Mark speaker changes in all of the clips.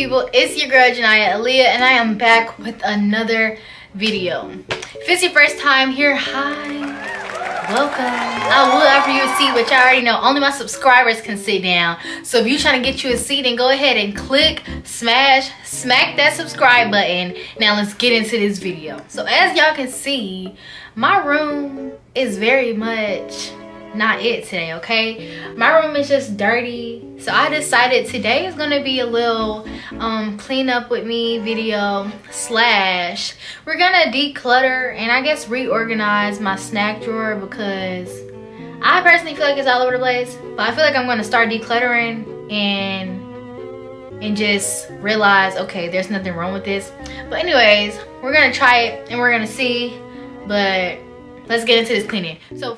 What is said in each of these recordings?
Speaker 1: people? It's your girl Jania Aaliyah and I am back with another video. If it's your first time here, hi, welcome. I would offer you a seat, which I already know only my subscribers can sit down. So if you're trying to get you a seat, then go ahead and click, smash, smack that subscribe button. Now let's get into this video. So as y'all can see, my room is very much not it today okay? My room is just dirty so i decided today is gonna be a little um clean up with me video slash we're gonna declutter and i guess reorganize my snack drawer because i personally feel like it's all over the place but i feel like i'm gonna start decluttering and and just realize okay there's nothing wrong with this. But anyways we're gonna try it and we're gonna see but let's get into this cleaning. So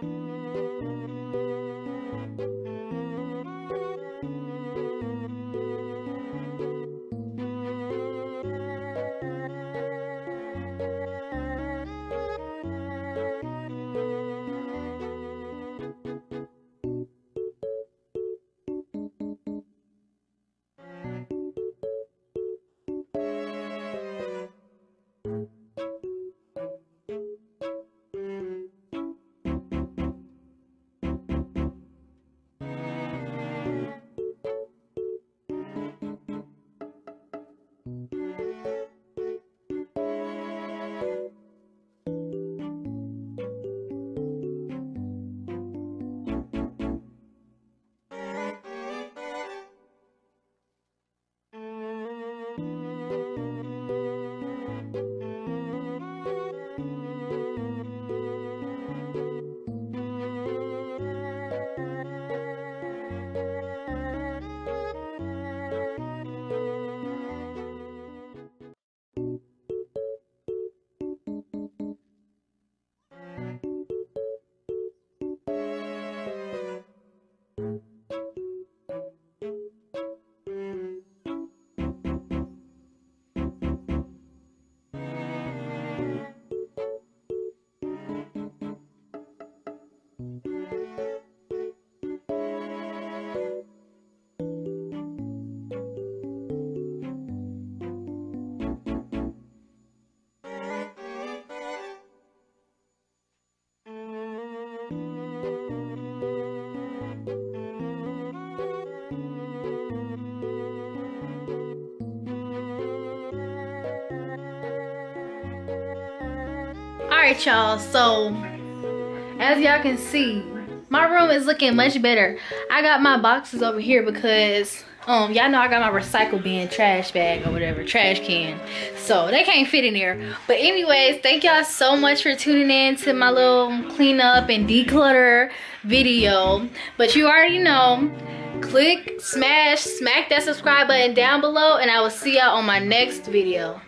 Speaker 1: for right y'all so as y'all can see my room is looking much better. I got my boxes over here because um y'all know i got my recycle bin trash bag or whatever trash can. So they can't fit in there. But anyways thank y'all so much for tuning in to my little cleanup and declutter video. But you already know click smash smack that subscribe button down below and i will see y'all on my next video